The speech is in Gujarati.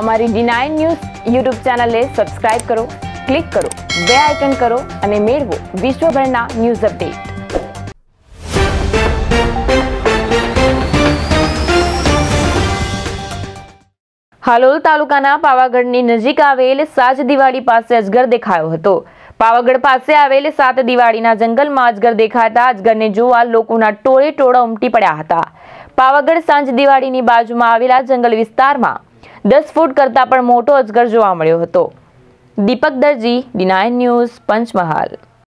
અમારી નાઇન ન્યૂઝ યુટ્યુબ ચેનલને સબસ્ક્રાઇબ કરો ક્લિક કરો બે આઇકન કરો અને મેળવો વિશ્વભરના ન્યૂઝ અપડેટ હાલોલ તાલુકાના પાવાગઢની નજીક આવેલ સાજ દિવાળી પાસે અજગર દેખાયો હતો. પાવાગઢ પાસે આવેલ સાત દિવાળીના જંગલમાં અજગર દેખાતા અજગરને જોવા લોકોના ટોળે ટોળા ઉમટી પડ્યા હતા. પાવાગઢ સાંજ દિવાળીની બાજુમાં આવેલા જંગલ વિસ્તારમાં દસ ફૂટ કરતાં પણ મોટો અજગર જોવા મળ્યો હતો. દીપક દરજી ડિનાઇન ન્યૂઝ પંચમહાલ.